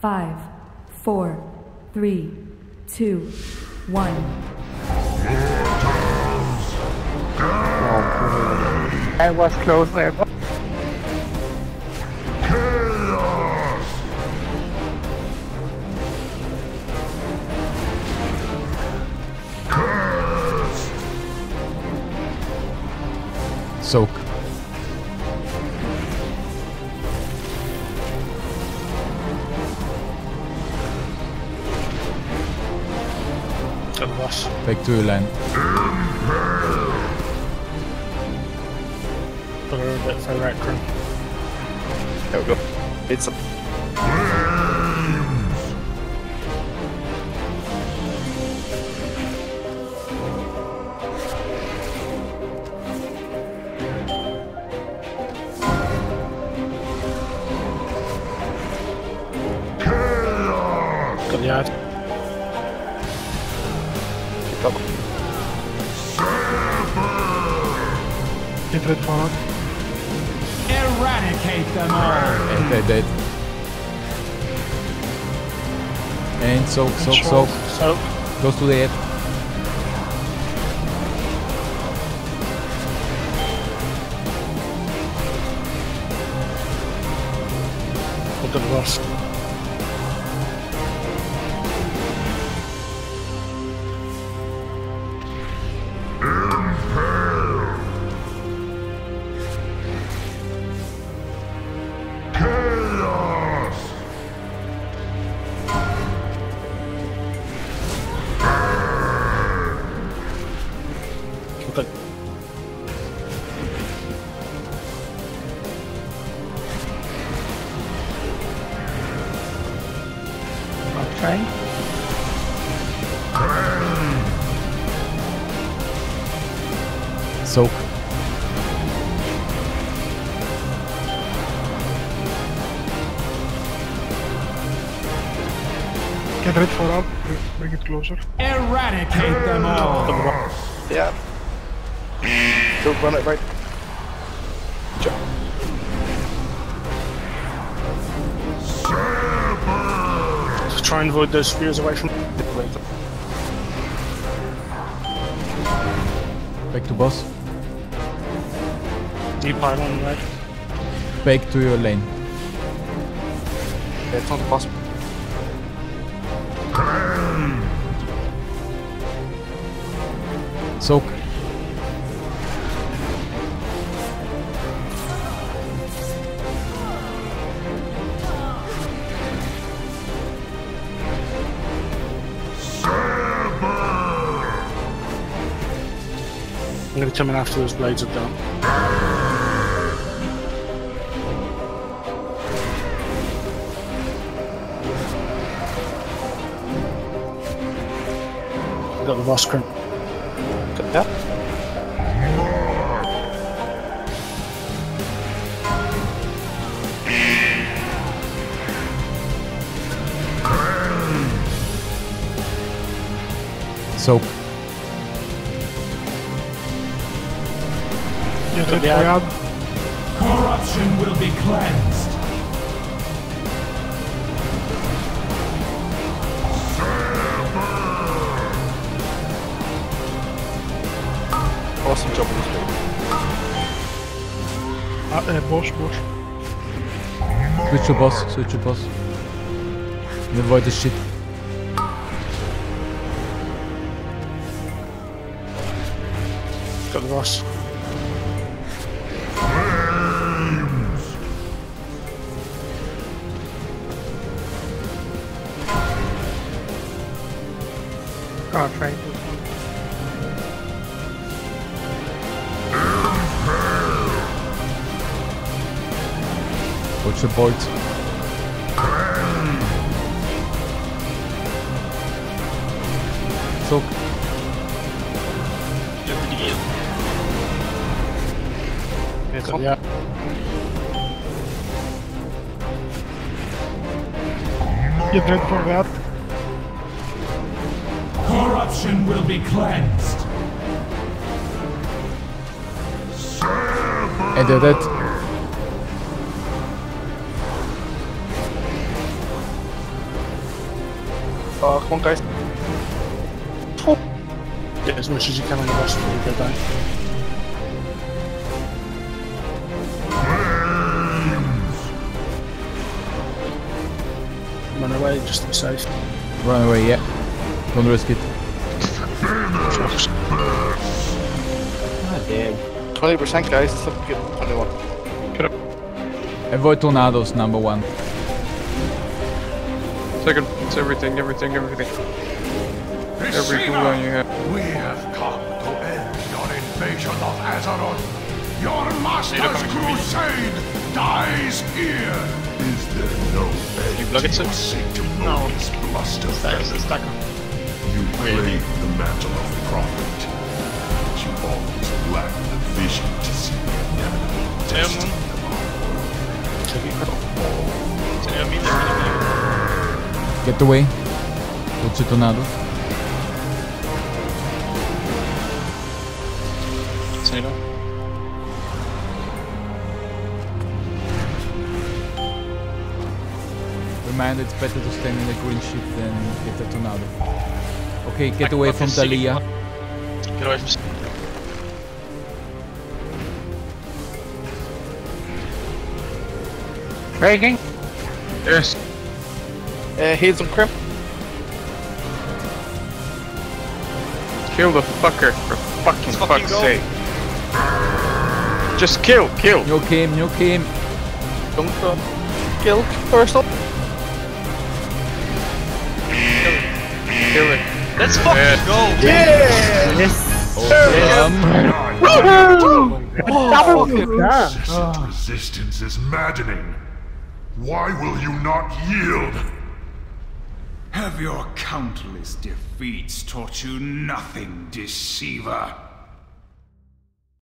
Five, four, three, two, one. I was close there. Soak. Dat was. Back to your lane. Put a little bit for Recrum. There we go. It's a Got the ad. Keep up. Get red for Eradicate them all! And they're dead. And soak, soak, soak. So, Goes to the head. look at the boss. Trying. Soak. Get red for up. Bring it closer. Eradicate them all! Yeah. Go run it right. Jump. Just try and avoid those spears away from. Back to boss. Deep pylon, right? Back to your lane. Yeah, it's not possible. Soak. I'm gonna come in after those blades are done. Got the boss crimp. Got that? Soak. Get Yeah. Corruption will be cleansed! Awesome job on this one. Ah, uh, boss, boss. Switch to boss. Switch to boss. And avoid the shit. Got the boss. Ah, trying to. Watch the bolt. Soak. Got the ad. Get red for that. Corruption will be cleansed! And they're dead. Oh, come on, guys. Get as much as you can on the boss before you go down. Run away just to be safe. Run away, yeah. Don't risk it. Damn. 20% guys, let's have to get 21. Avoid tornadoes, number one. Second, it's everything, everything, everything. Every cooldown you have. We have come to end your invasion of Azeroth. Your master's crusade dies here. Is there no end You block it, to sir? your sanctimonious bluster fest? You crave the mantle of prophet, but you always lack the vision to see the inevitable destiny of Get away. Dodge tornadoes. Tornado. Remind it's better to stand in the green ship than get a tornado. Okay, get away from Dahlia. Get away from. Breaking. Yes. Uh, heals and crimp. Kill the fucker for fucking fuck's sake. Just kill, kill. No came, no came. Don't uh, kill first up. Kill it. Let's fucking go! Oh, oh, Incessant resistance is maddening. Why will you not yield? Have your countless defeats taught you nothing, deceiver?